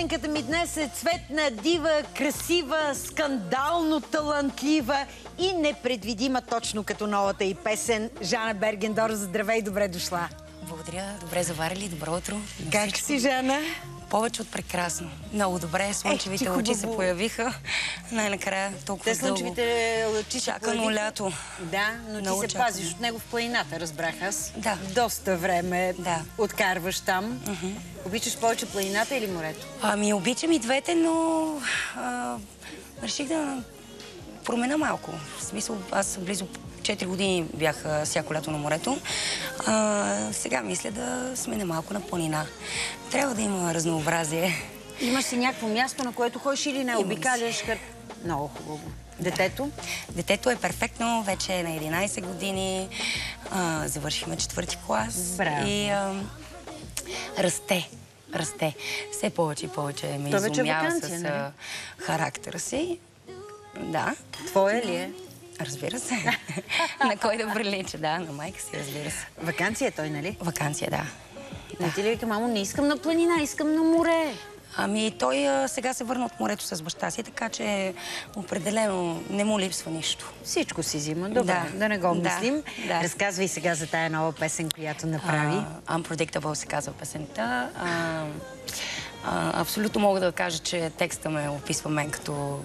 Гостенката ми днес е цветна, дива, красива, скандално талантлива и непредвидима точно като новата и песен. Жана Бергендор, здравей, добре дошла. Благодаря, добре заварили, добро утро. Как си, Жана? Повече от прекрасно. Много добре, слънчевите ти лъчи се появиха. Най-накрая толкова Те слънчевите лъчи се Чакано лято. Да, но Много ти се чакано. пазиш от него в планината, разбрах аз. Да. Доста време Да. откарваш там. Обичаш повече планината или морето? Ами, обичам и двете, но а, реших да промена малко. В смисъл, аз близо 4 години бях всяко лято на морето. А, сега мисля да сменя малко на планина. Трябва да има разнообразие. Имаш си някакво място, на което ходиш или не обикаляш? Хър... Много хубаво. Детето? Детето е перфектно, вече е на 11 години. А, завършихме четвърти клас. Браво. И а, расте. Расте. Все повече и повече ме е изумява с нали? характера си. Да, Твоя ли е? Разбира се. на кой да прилича, да, на майка си, разбира се. Вакансия е той, нали? Вакансия, да. Не ти ли вика, мамо, не искам на планина, искам на море. Ами той а, сега се върна от морето с баща си, така че определено не му липсва нищо. Всичко си взима. Добре, да, Да, не го да, мислим. да. Разказвай сега за тая нова песен, която направи. А, Unpredictable се казва песента. А, абсолютно мога да кажа, че текста ме описва мен като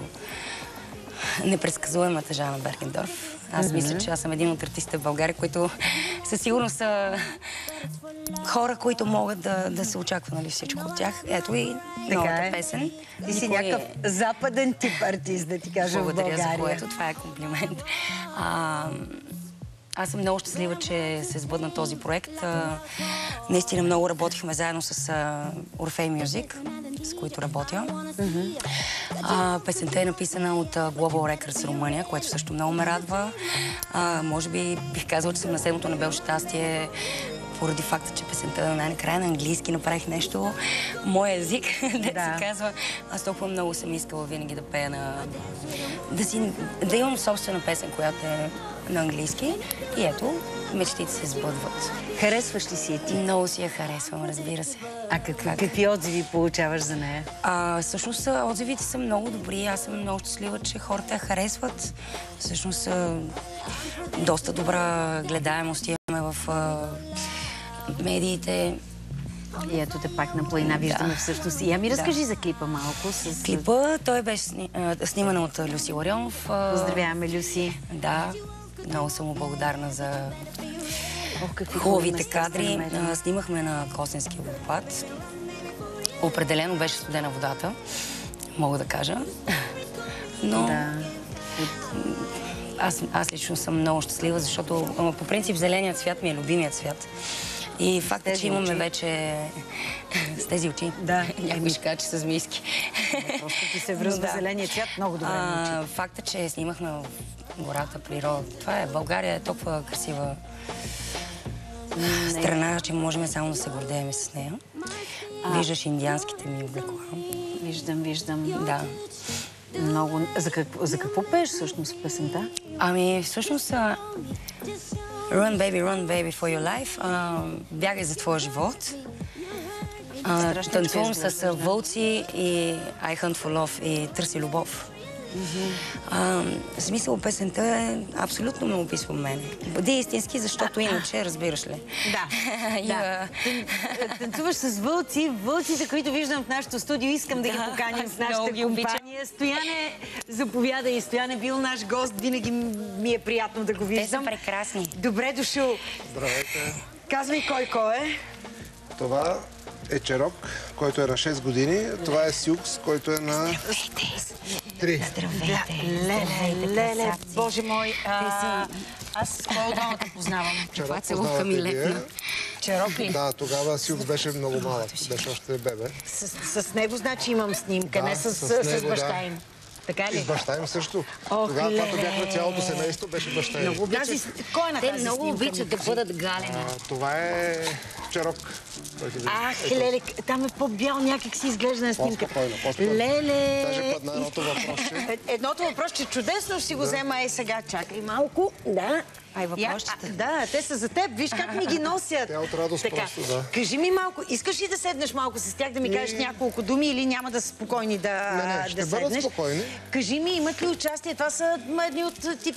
непредсказуемата Жана Бергендорф. Аз мисля, че аз съм един от артистите в България, които със сигурност са хора, които могат да, да се очаква нали, всичко от тях. Ето и новата е. песен. Ти си Никой- някакъв западен тип артист, да ти кажа в благодаря България. за което. Това е комплимент. А, аз съм много щастлива, че се сбъдна този проект. А, наистина много работихме заедно с а, Orfei Music, с които работя. А, песента е написана от Global Records Румъния, което също много ме радва. А, може би бих казала, че съм на седмото небе от щастие поради факта, че песента най-накрая на английски направих нещо. Мой език, да Да. се казва. Аз толкова много съм искала винаги да пея на... Да, си... да имам собствена песен, която е на английски. И ето, мечтите се сбъдват. Харесваш ли си я ти? Много си я харесвам, разбира се. А какви, какви отзиви получаваш за нея? А, всъщност отзивите са много добри. Аз съм много щастлива, че хората я харесват. Всъщност доста добра гледаемост имаме в а, медиите. И ето те пак на планина виждаме всъщност. И ами разкажи за клипа малко. С... Клипа, той беше сни, сниман от Люси Ларионов. Поздравяваме, Люси. Да, много съм благодарна за хубавите кадри. Снимахме на Косенски водопад. Определено беше студена водата, мога да кажа. Но Да. аз, аз лично съм много щастлива, защото по принцип зеленият цвят ми е любимият цвят. И факта, че имаме очи. вече с тези очи. Да. Някой ще каже, че са змийски. Просто ти се връзва Да. зеления цвят много добре. А, факта, че снимахме в гората, природа, това е България е толкова красива страна, че можем само да се гордеем с нея. Виждаш индианските ми облекла. Виждам, виждам. Да. Много. За какво, за какво пееш всъщност песента? Ами, всъщност, а, Run, baby, run, baby, for your life. А, бягай за твоя живот. А, Страшно танцувам чудесно с а, вълци и I hunt for love и търси любов. А, в смисъл, песента е абсолютно ме описва мене. Бъди истински, защото иначе, разбираш ли? Да, да. Танцуваш с вълци. Вълците, които виждам в нашото студио, искам да, ги Да, поканим аз в нашата ги компания. Стояне, заповядай. Стоян е бил наш гост. Винаги ми е приятно да го Те са виждам. прекрасни. Добре дошъл. Здравейте! Казвай кой кой е. Това е Черок, който е на 6 години. Това е Сюкс, който е на 3. Здравейте. Леле, леле, боже мой. А, аз двамата познавам? Това целувка познавате ми лепна. Черок ли? Да, тогава Сюкс беше много малък. Беше още бебе. С, с него, значи, имам снимка, Да, не с, баща да. Така И ли? с баща им също. Ох, Тогава, когато бяхме цялото семейство, беше баща им. Тази, кой е на Те много снимка? обичат да бъдат галени. А, това е Черок. Ах, леле, там е по-бял някак си изглежда на по-спокойно. Леле! Даже падна едното въпросче. Едното въпросче чудесно ще си го взема е сега. Чакай малко. Да. Ай, въпросчета. Я, а, Да, те са за теб. Виж как ми ги носят. Тя от радост така, просто, да. Кажи ми малко, искаш ли да седнеш малко с тях, да ми кажеш няколко думи или няма да са спокойни да, Не, не, ще да бъдат седнеш? спокойни. Кажи ми, имат ли участие? Това са едни от тип...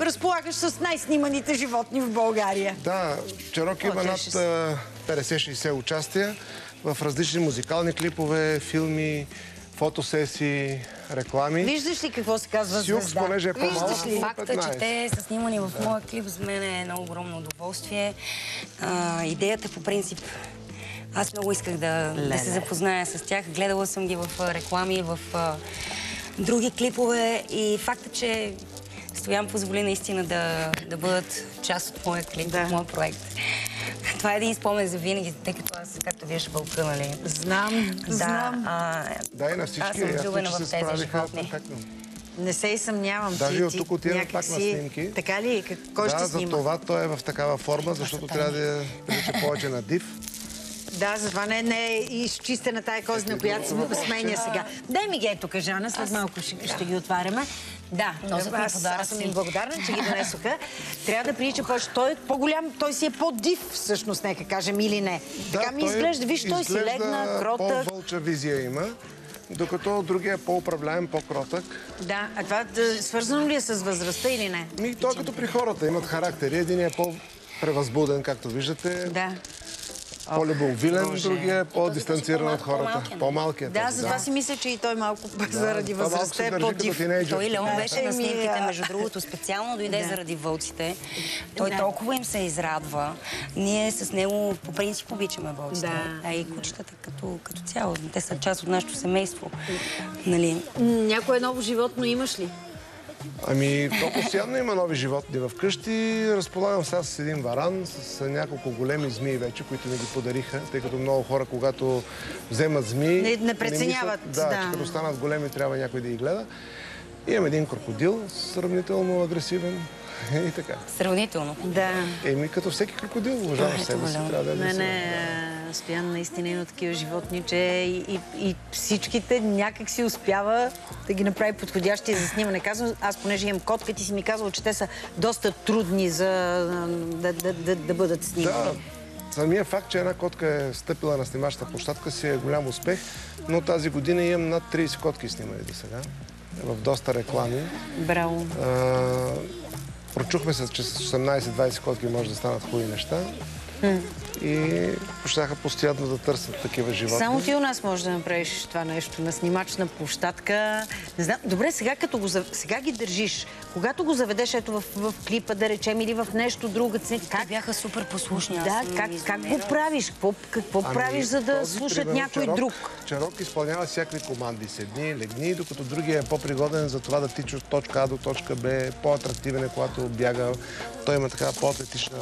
Разполагаш с най-сниманите животни в България. Да, Черок има над те ще а, 50-60 участия в различни музикални клипове, филми, фотосесии, реклами. Виждаш ли какво се казва Сюкс, звезда? понеже е по-малък, Виждаш ли? Факт. Факта, 15. че те са снимани в моя клип, за мен е едно огромно удоволствие. А, идеята по принцип, аз много исках да, да се запозная с тях. Гледала съм ги в реклами, в а, други клипове и факта, че Стоян позволи наистина да, да бъдат част от моя клип, Да. от моя проект. Това е един спомен за винаги, тъй като аз, както виж, вълка, нали? Знам, Да, знам. а, Да, и на аз всички. съм Ясно, влюбена в се тези животни. перфектно. Не се и съмнявам. Даже ти- от тук отиваме някак пак на снимки. Така ли? Как- Кой да, ще за снима? това той е в такава форма, защото трябва да прилича повече на див. Да, затова не, не е изчистена тая козина, която се сменя сега. Дай ми ги е тук, Жана, след малко ще, ще ги отваряме. Да, Носят ми аз, аз съм подаръци. им благодарна, че ги донесоха. Трябва да прилича повече. Той е по-голям, той си е по-див, всъщност, нека кажем, или не. така ми изглежда. Виж, той си легна, кротък. По-вълча визия има, докато другия е по-управляем, по-кротък. Да, а това свързано ли е с възрастта или не? Ми, той като при хората, имат характери. Един е по-превъзбуден, както виждате, Да. По-любовилен, другия е по-дистанциран от хората. по-малкият. По-малкият. Да, този, затова си мисля, че и той малко заради възрастта е по-див. Той Леон беше на снимките, между другото, специално дойде заради вълците. Той толкова им се израдва. Ние с него по принцип обичаме вълците. Да. А и кучетата като, като цяло. Те са част от нашето семейство. Нали? Някое ново животно имаш ли? Ами, то постоянно има нови животни в къщи. Разполагам сега с един варан, с няколко големи змии вече, които ми ги подариха, тъй като много хора, когато вземат змии... Не- не преценяват, мислят, да, да. че като станат големи, трябва някой да ги гледа. Имам един крокодил, сравнително агресивен и така. Сравнително. Да. Еми, като всеки крокодил, уважаваш себе си, трябва да е Не, не, Стоян наистина има такива животни, че и, и, и всичките някак си успява да ги направи подходящи за снимане. Казвам, аз понеже имам котка, ти си ми казал, че те са доста трудни за да, да, да, да бъдат снимани. Да, самия факт, че една котка е стъпила на снимащата площадка си е голям успех, но тази година имам над 30 котки снимали до сега, в доста реклами. Браво. А, Прочухме се, че с 18-20 котки може да станат хубави неща. И почнаха постоянно да търсят такива животни. Само ти у нас можеш да направиш това нещо на снимачна площадка. Не знам. Добре, сега като го сега ги държиш, когато го заведеш ето в, в клипа, да речем, или в нещо друго, как, бяха супер послушни. да, как, как го правиш? Какво, какво Ами, правиш, за да този, слушат примерно, някой Чарок- друг? Чарок изпълнява всякакви команди. Седни, легни, докато другия е по-пригоден за това да тича от точка А до точка Б, по-атрактивен е, когато бяга. Той има такава по-атлетична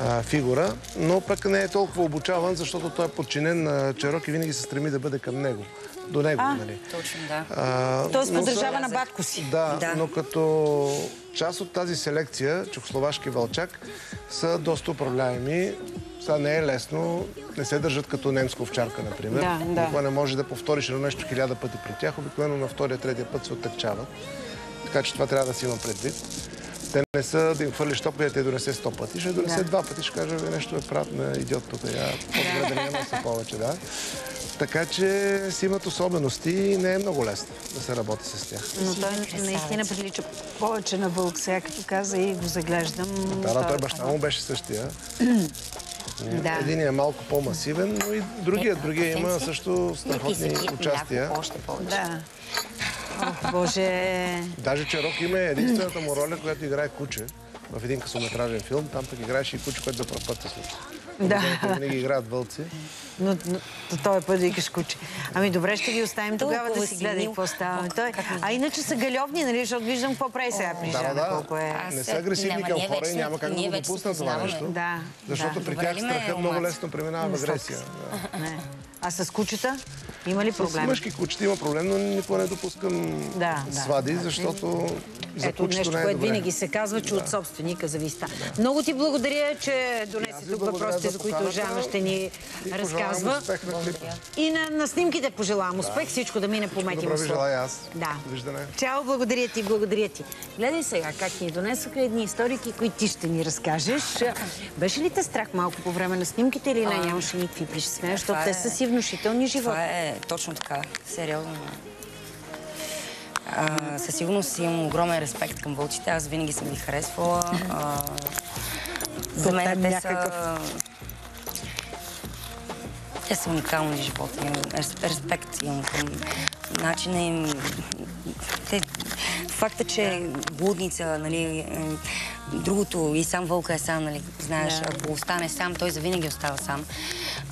а, фигура, но пък не е толкова обучаван, защото той е подчинен на Чарок и винаги се стреми да бъде към него. До него, нали? Точно, да. А, Тоест поддържава на батко си. Да, Да. но като част от тази селекция, чехословашки вълчак, са доста управляеми. Сега не е лесно, не се държат като немска овчарка, например. Да, да. Никога не може да повториш едно нещо хиляда пъти при тях. Обикновено на втория, третия път се оттъкчават. Така че това трябва да си има предвид. Те не са да им хвърлиш топка и да те донесе сто пъти. Ще донесе Да. два пъти. Ще каже, бе, нещо е правят на идиот тук. Я по-добре да не има се повече, да. Така че си имат особености и не е много лесно да се работи с тях. Но той наистина прилича повече на вълк, сега като каза и го заглеждам. Да, да, той баща му беше същия. Да. Един е малко по-масивен, но и другия, другия има също страхотни са, участия. Още повече. Да. Ох, Боже. Даже Черок има единствената му роля, която играе куче в един късометражен филм. Там пък играеше и куче, което за първ път се случва. Да. Винаги играят вълци. Но, но този път викаш куче. Ами добре, ще ги оставим тогава да си гледай мил. какво става. Той, а иначе са галевни, нали, защото виждам какво прави сега при Да, Жана, да, колко е. Не се- са агресивни към хора и няма как да го допуснат това Да, нещо. да. Защото Да. при тях страхът е много лесно преминава в агресия. Да. А с кучета има ли С проблем? мъжки кучета има проблем, но никога не допускам Да, да, свади, да. защото за Ето кучето нещо, не е което винаги се казва, че от собственика зависта. Много ти благодаря, че ви тук въпросите, за които Жана ще ни И разказва. успех на клипа. И на, на снимките пожелавам успех, всичко да мине по мет и Добро ви масло. желая аз. Да. Виждане. Чао, благодаря ти, благодаря ти. Гледай сега как ни донесоха едни историки, които ти ще ни разкажеш. Беше ли те страх малко по време на снимките или не? Нямаше никакви притеснения, защото те е- са си внушителни животи. Това е точно така. Сериозно. А, със сигурност имам огромен респект към вълците. Аз винаги съм ги харесвала. А, за мен те някакъв- са... Те са уникални животни. Рес- Респект имам към начина им. Те, факта, че блудница, нали, е, другото и сам вълка е сам, нали, знаеш, Да. ако остане сам, той завинаги остава сам.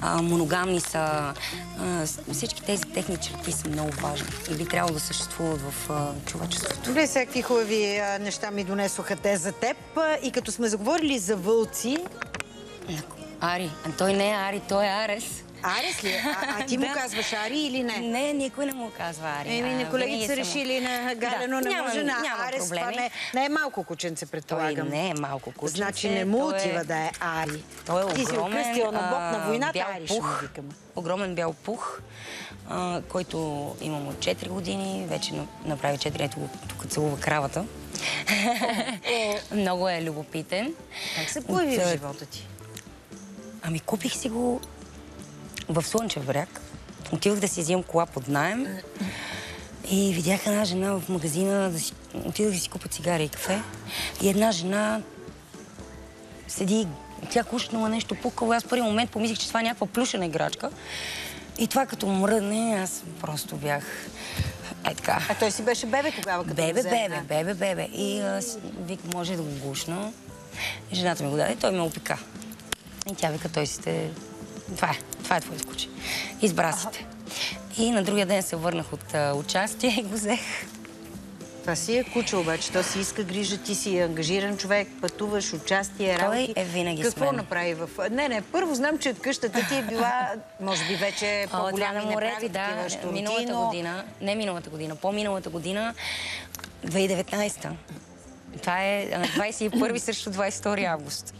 А, моногамни са. А, всички тези техни черти са много важни и би трябвало да съществуват в а, човечеството. Добре, всякакви хубави неща ми донесоха те за теб. И като сме заговорили за вълци, Ари. А той не е Ари, той е Арес. Арес ли? е? А, а ти му Да. казваш Ари или не? Не, никой не му казва Ари. Еми, на колегите са решили на Галено, Да, не може на Арес. Това не, не е малко кученце, Той предполагам. не е малко кученце. Значи не му той е- отива да е Ари. Той е Ти си огромен, окръстила на бок на войната, бял Ари ще му пух. викаме. Огромен бял пух, а, който имам от 4 години. Вече на- направи 4, ето го тук целува кравата. Много е любопитен. Как се появи в живота ти? Ами купих си го в Слънчев бряг. Отидох да си взимам кола под найем. И видях една жена в магазина, да си... отидох да си купа цигари и кафе. И една жена седи, тя кушнала нещо пукало. Аз в първи момент помислих, че това е някаква плюшена играчка. И това като мръдне, аз просто бях е така. А той си беше бебе тогава, като Бебе, взе, бебе, бебе, бебе. И а, с- вик, може да го гушна. Жената ми го даде, той ме опика. И тя вика, той си те... Това е, това е твоето куче. Избра си те. И на другия ден се върнах от а, участие и го взех. Това си е куче обаче. То си иска грижа, ти си ангажиран човек, пътуваш, участие, Той работи. е винаги с Какво мен. направи в... Не, не, първо знам, че къщата ти е била, може би вече по-голяма и не прави да. такива щуротии, Миналата но- година, не миналата година, по-миналата година, 2019-та. Това е а, 21 срещу 22 август.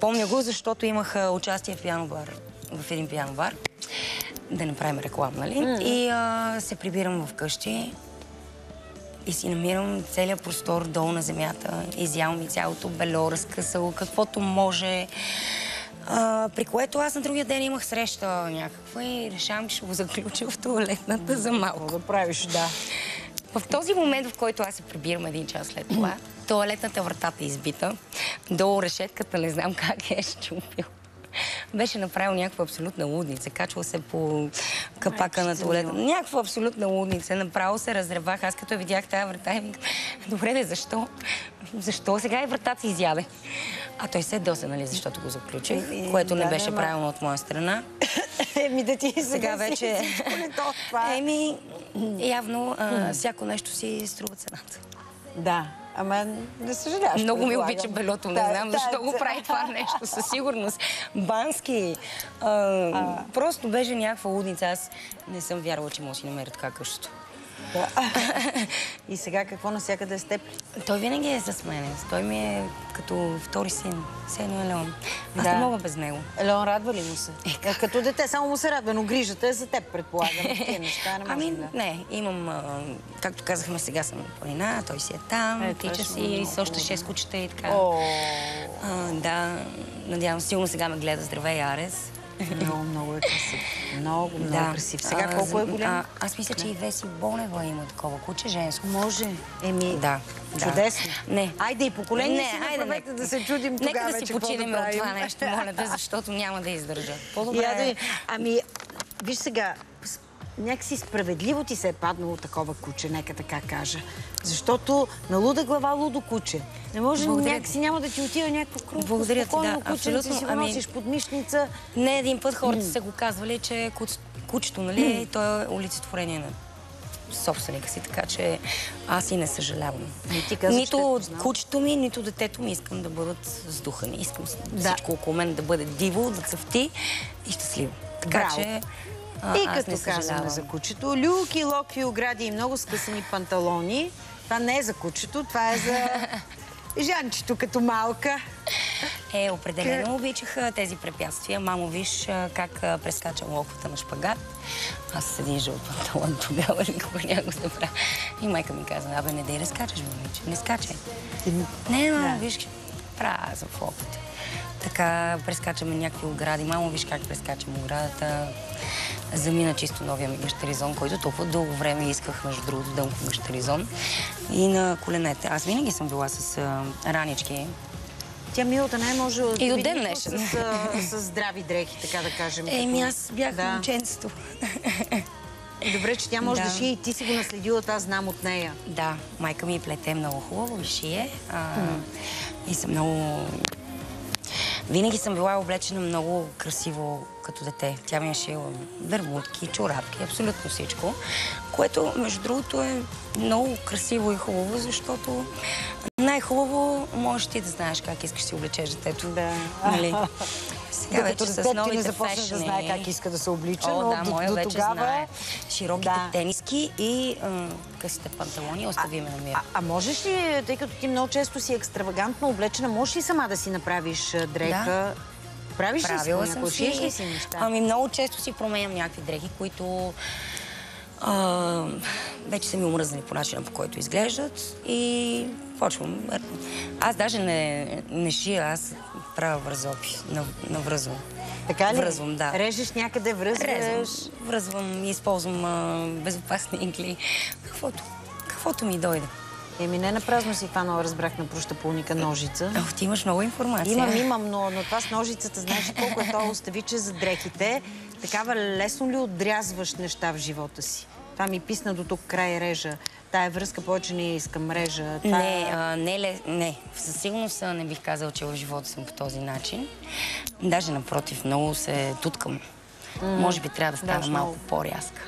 Помня го, защото имах участие в пиано бар, в един пиано бар. Да не правим реклам, нали? И а, се прибирам вкъщи и си намирам целият простор долу на земята. Изял ми цялото бело, разкъсало, каквото може. А, при което аз на другия ден имах среща някаква и решавам, че ще го заключа в туалетната за малко. да правиш, да. В този момент, в който аз се прибирам един час след това, туалетната вратата е избита, долу решетката не знам как е щупил. Беше направил някаква абсолютна лудница. Качвал се по капака на туалета. Някаква абсолютна лудница. Направо се разревах. Аз като я видях тази врата и викам, добре, де, защо? Защо сега и вратата се изяде? А той се доса, нали, защото го заключих, Еми, което не беше правилно от моя страна. Еми да ти Сега вече... всичко не то, това е. Еми, явно а, всяко нещо си струва цената. Да, ама не съжаляваш. Много ми обича белото, не Да, знам да, защо го прави това нещо, със сигурност. Бански. А, просто беше някаква лудница. Аз не съм вярвала, че може да си намеря така къщото. Да. И сега какво навсякъде е с теб? Той винаги е с мен. Той ми е като втори син. Сено е Леон. Аз Да. не мога без него. Леон радва ли му се? Е, Като дете само му се радва, но грижата е за теб, предполагам. Неща не Ами, да... не, имам, а, както казахме, сега съм на планина, той си е там, Е, тича си с още 6 кучета и така. О, А, да, надявам силно сега ме гледа здравей Арес. Много, много е красив. Много, много красив. Сега А, колко е голям? а, аз мисля, че и Веси Бонева има такова куче женско. Може. Еми, Да, да. чудесно. Не. Айде и поколение Не, си айде, направете да се чудим Нека тогава да си починем да от това нещо, моля те, защото няма да издържа. По-добре да е- Ами, виж сега, някакси справедливо ти се е паднало такова куче, нека така кажа. Защото на луда глава лудо куче. Не може Благодаря ти. някакси няма да ти отива някакво крупно, Благодаря ти, да, кученце, абсолютно. си го Ами- носиш под мишница. Не един път хората са го казвали, че куц, кучето, нали, то е олицетворение на собственика си, така че аз и не съжалявам. Ти каза, нито кучето ми, нито детето ми искам да бъдат сдухани. Искам Да. всичко около мен да бъде диво, да цъфти и щастливо. Така Браво. че а, И като казваме за кучето, люки, локви, огради и много скъсани панталони. Това не е за кучето, това е за Жанчето като малка. Е, определено обичах а, тези препятствия. Мамо, виж как прескачам локвата на шпагат. Аз с един жълт панталон тогава никога няма го забравя. И майка ми каза, абе, не дей да скачаш, момиче, не скачай. Не, мамо, виж, правя за локвата. Така прескачаме някакви огради. Мамо, виж как прескачам оградата. Замина чисто новия ми гащеризон, който толкова дълго време исках, между другото, дълго гащеризон. И на коленете. Аз винаги съм била с а, ранички. Тя милата не може да И до ден днешен. С, а, с здрави дрехи, така да кажем. Еми, аз бях да. момченцето. Добре, че тя може да, Да. шие и ти си го наследила, това знам от нея. Да, майка ми плете много хубаво и шие. А, И съм много... Винаги съм била облечена много красиво като дете. Тя ми е шила вермутки, чорапки, абсолютно всичко. Което, между другото, е много красиво и хубаво, защото най-хубаво можеш ти да знаеш как искаш да си облечеш детето. Да. Нали? Сега Докато вече с новите не започне да знае как иска да се облича, О, но да, до, моя до вече тогава... знае. Широките Да. тениски и а, късите панталони остави ме на мира. А, а можеш ли, тъй като ти много често си екстравагантно облечена, можеш ли сама да си направиш а, дреха? Да. Правиш ли си Правила съм си. ли си неща? Ами много често си променям някакви дрехи, които а, вече са ми омръзнали по начина, по който изглеждат и почвам. Аз даже не, не шия, аз правя връзопи, навръзвам. Така ли? Връзвам, да. Режеш някъде, връзваш. Резвам, връзвам и използвам а, безопасни игли. Каквото, каквото ми дойде. Еми, не на празно си хванала, разбрах на прощапулника ножица. Ох, ти имаш много информация. Имам, имам, но, но това с ножицата, знаеш колко е то оставиче за дрехите. Такава лесно ли отрязваш неща в живота си? Това ми писна до тук край режа. Тая връзка повече не я искам мрежа. Това... Не, а, не, ле- не. Със сигурност не бих казал, че в живота съм по този начин. Даже напротив, много се туткам. Може би трябва да стана Да, малко по-рязка.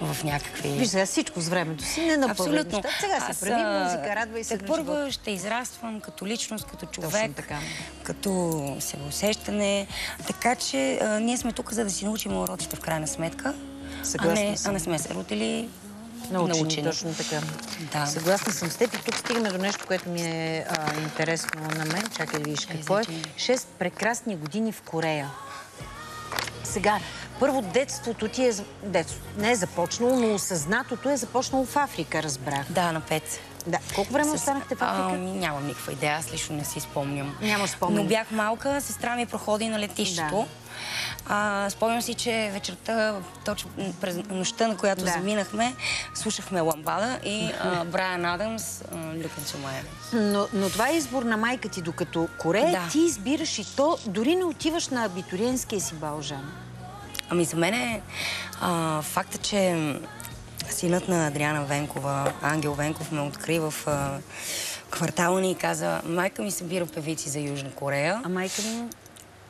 В някакви... Виж, сега всичко с времето си не Абсолютно. нещата. Сега Аз, се прави музика, се Те на живота. първа ще израствам като личност, като човек, така. като самоусещане. Така че а, ние сме тук, за да си научим уроците в крайна сметка. Съгласна а не, съм. а не сме се родили Научени, научени. точно така. Да. Съгласна съм с теб и тук стигаме до нещо, което ми е а, интересно на мен. Чакай да видиш какво е. Шест прекрасни години в Корея. Сега, първо детството ти е... Детството не е започнало, но осъзнатото е започнало в Африка, разбрах. Да, на пет. Да. Колко време С- останахте в Африка? Ами, нямам никаква идея, аз лично не си спомням. Нямаш спомен. Но бях малка, сестра ми проходи на летището. А, спомням си, че вечерта, точно през нощта, на която Да. заминахме, слушахме ламбада и а, Брайан Адамс, my eyes. Но, но това е избор на майка ти, докато Корея Да. ти избираш и то, дори не отиваш на абитуриентския си балжан. Ами за мен е а, факта, че синът на Адриана Венкова, Ангел Венков, ме откри в а, квартала ни и каза, майка ми събира певици за Южна Корея. А майка ми...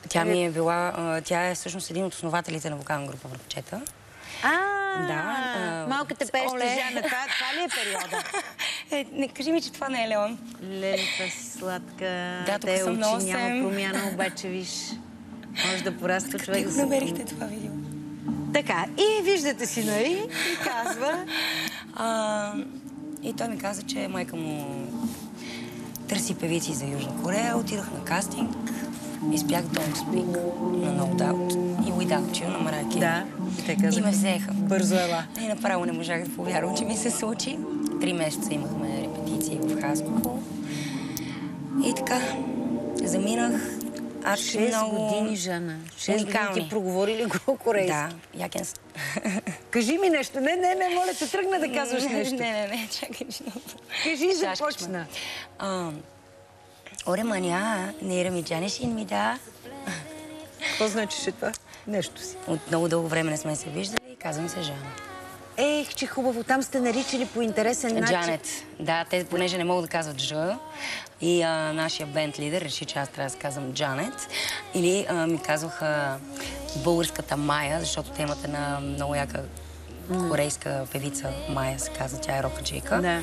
Тя ми е била, а, тя е всъщност един от основателите на вокална група Връбчета. А, Да, а, малката пеща Оле. Жана, това, това ли е периода? Е, не кажи ми, че това не е Леон. Лелята си сладка. Да, Те очи, няма промяна, обаче виж. Може да пораства човек. Как се намерихте това видео? Така, и виждате си, нали? И казва, А, и той ми каза, че майка му търси певици за Южна Корея. Отидах на кастинг, изпях Don't Speak на No Doubt и Without You на Mariah Carey. Да, те казаха, И ме взеха. бързо ела. И направо не можах да повярвам, че ми се случи. Три месеца имахме репетиции в Хасково. И така, заминах. Аз 6 много... години жена. 6 Уникални. години ти проговорили го корейски. Да, я can... Кажи ми нещо. Не, не, не, моля се тръгна да казваш нещо. не, не, не, чакай, че Кажи, започна. Ореманя, не ирами джанешин ми да. Какво значише това? Нещо си. От много дълго време не сме се виждали и казвам се Жана. Ех, че хубаво, там сте наричали по интересен начин. Джанет. Да, те понеже не могат да казват Ж, и а, нашия бенд лидер реши, че аз трябва да се казвам Джанет. Или а, ми казваха българската Майя, защото те имат една много яка корейска певица Майя се каза, тя е рокаджийка. Да.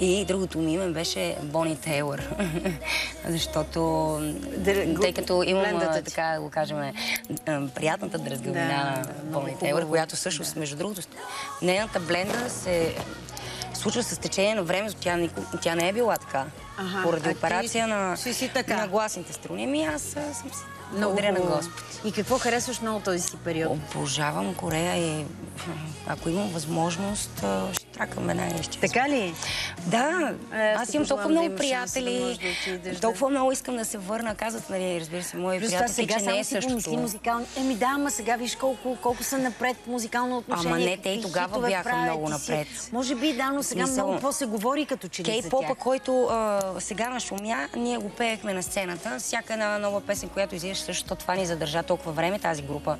И другото ми име беше Бони Тейлър. Защото, Др- тъй като имам, така да го кажем, приятната дръзгавина Да, на Бони Тейлър, хубаво. която всъщност, между другото, нейната бленда се случва с течение на времето. Тя, тя не е била така. Аха, поради а ти операция на, си си така. на гласните струни. Ами аз съм си Много благодаря на. Господ. И какво харесваш много този си период? Обожавам Корея и ако имам възможност, ще тракам една изчезва. Така ли? Да, Е, аз имам толкова много приятели, толкова много искам да се върна. Казват, нали, разбира се, мои приятели, сега не е същото. Еми да, ама сега виж колко, колко са напред музикално отношение. Ама не, те и тогава бяха много напред. Може би да, но сега много по-се говори като че ли Кей-попа, който сега нашумя, ние го пеехме на сцената. Всяка една нова песен, която излизаше, защото това ни задържа толкова време, тази група,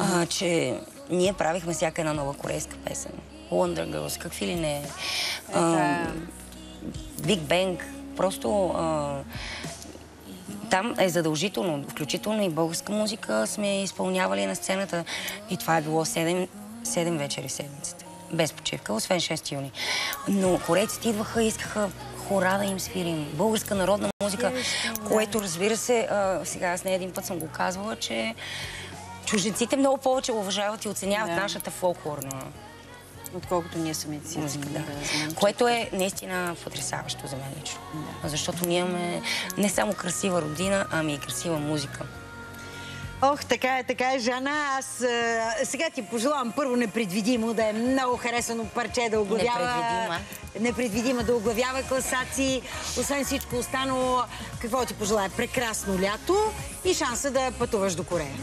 а, че ние правихме всяка една нова корейска песен. Wonder Girls, какви ли не. А, Big Bang. Просто а, там е задължително, включително и българска музика сме изпълнявали на сцената. И това е било 7, 7 вечери седмицата. Без почивка, освен 6 юни. Но корейците идваха и искаха хора да им свирим. Българска народна музика, което разбира се, а, сега аз не един път съм го казвала, че чужденците много повече уважават и оценяват Да. нашата фолклорна Отколкото ние самите си. музика. Да. Което е наистина потрясаващо за мен лично. Защото ние имаме не само красива родина, ами и красива музика. Ох, така е, така е, Жана. Аз а, сега ти пожелавам първо непредвидимо да е много харесано парче да оглавява... Непредвидима. Непредвидима да оглавява класации. Освен всичко останало, какво ти пожелая? Прекрасно лято и шанса да пътуваш до Корея.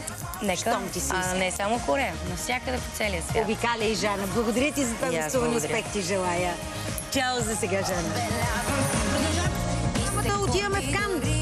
Нека, Щом ти се а не само Корея, навсякъде по целия свят. Обикаля и Жана. Благодаря ти за това И аз гостуване. благодаря. Успех ти желая. Чао за сега, Жана. Да отиваме в Кан.